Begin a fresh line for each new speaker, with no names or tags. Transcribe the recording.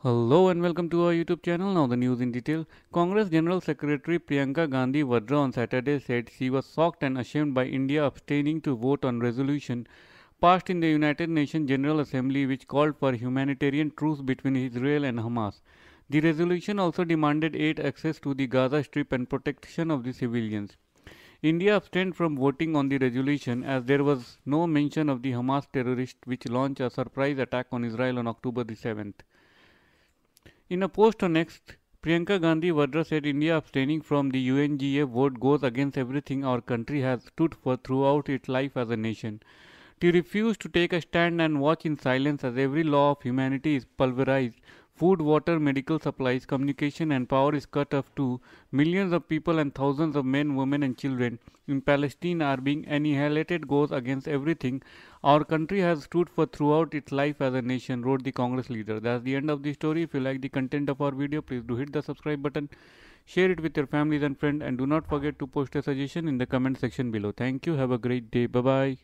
Hello and welcome to our YouTube channel. Now the news in detail. Congress General Secretary Priyanka Gandhi Vadra on Saturday said she was shocked and ashamed by India abstaining to vote on resolution passed in the United Nations General Assembly which called for humanitarian truce between Israel and Hamas. The resolution also demanded aid access to the Gaza Strip and protection of the civilians. India abstained from voting on the resolution as there was no mention of the Hamas terrorists which launched a surprise attack on Israel on October the 7th. In a post on X, Priyanka Gandhi Vadra said India abstaining from the UNGA vote goes against everything our country has stood for throughout its life as a nation. To refuse to take a stand and watch in silence as every law of humanity is pulverized Food, water, medical supplies, communication, and power is cut off too. Millions of people and thousands of men, women, and children in Palestine are being annihilated goes against everything our country has stood for throughout its life as a nation, wrote the Congress leader. That's the end of the story. If you like the content of our video, please do hit the subscribe button, share it with your families and friends, and do not forget to post a suggestion in the comment section below. Thank you. Have a great day. Bye bye.